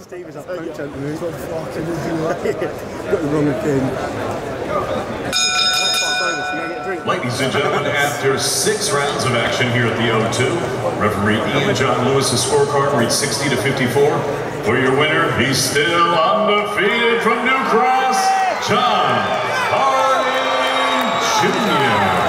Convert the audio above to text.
Steve is a pooch, Anthony. fucking Got the wrong again. Ladies and gentlemen, after six rounds of action here at the O2, referee Ian John Lewis's scorecard reads 60 to 54. For your winner, he's still undefeated from New Cross, John Harding Jr.